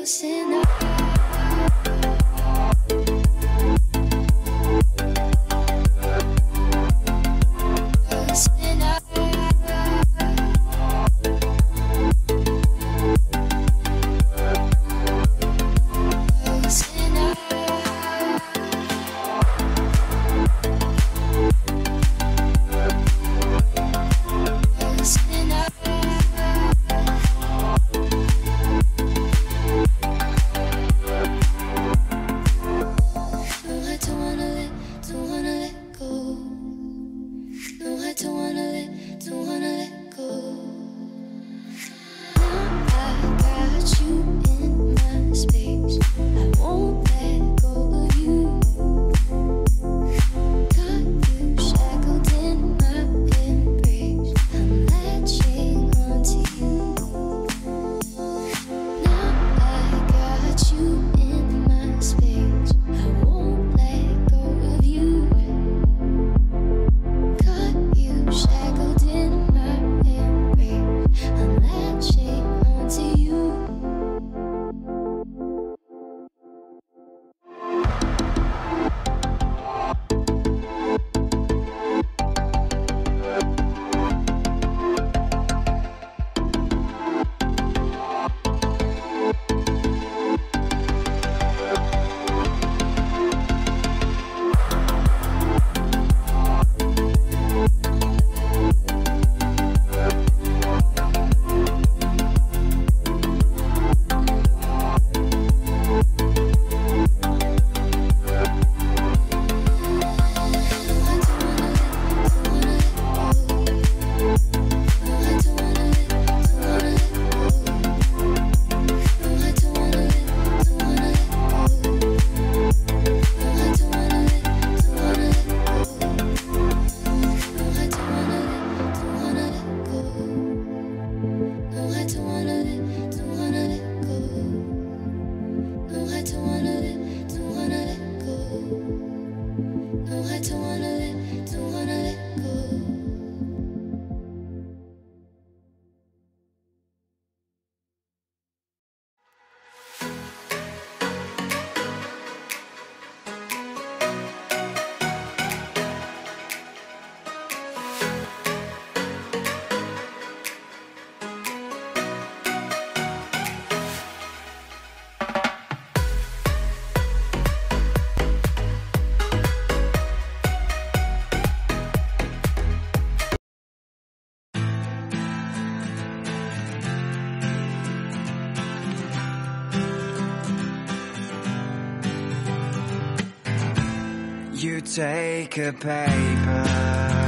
close Take a paper.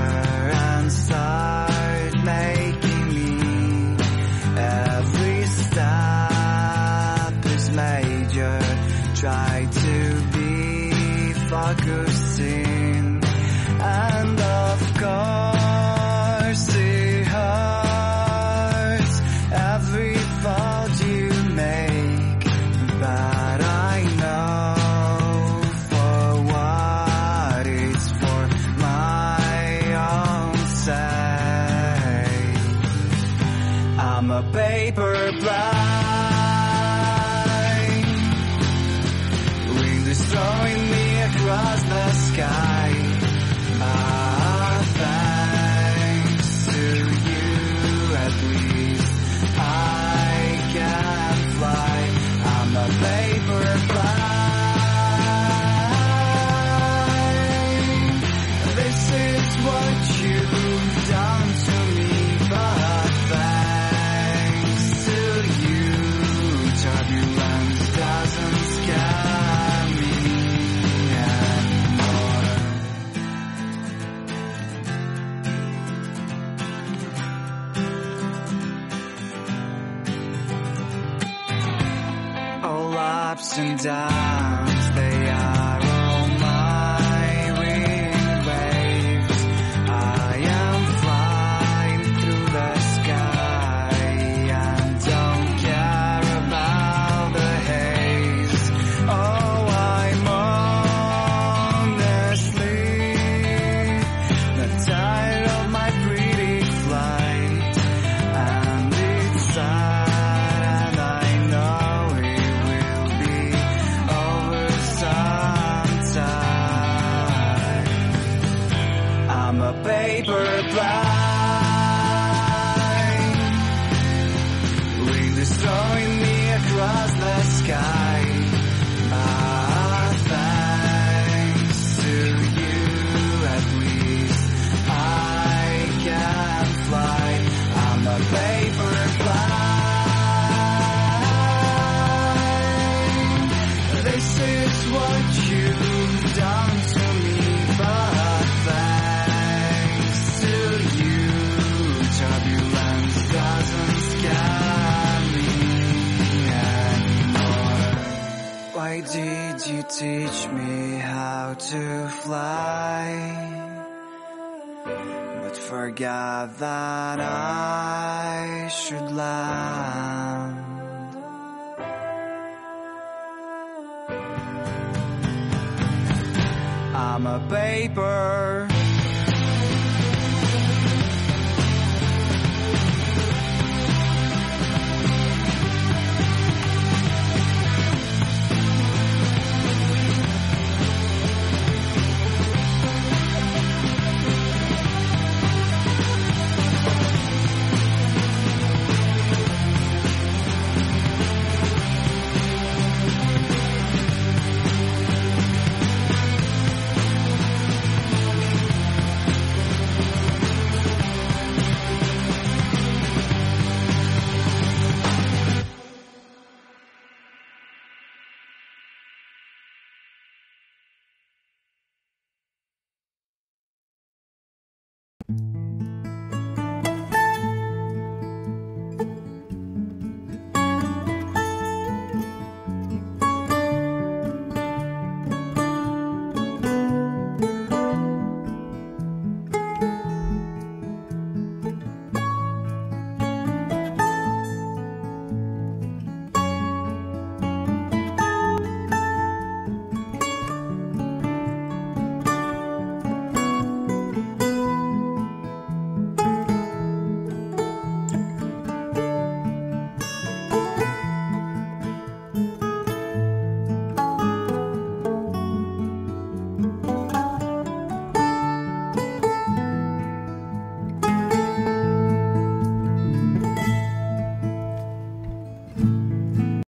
Teach me how to fly. But forgot that I should land. I'm a paper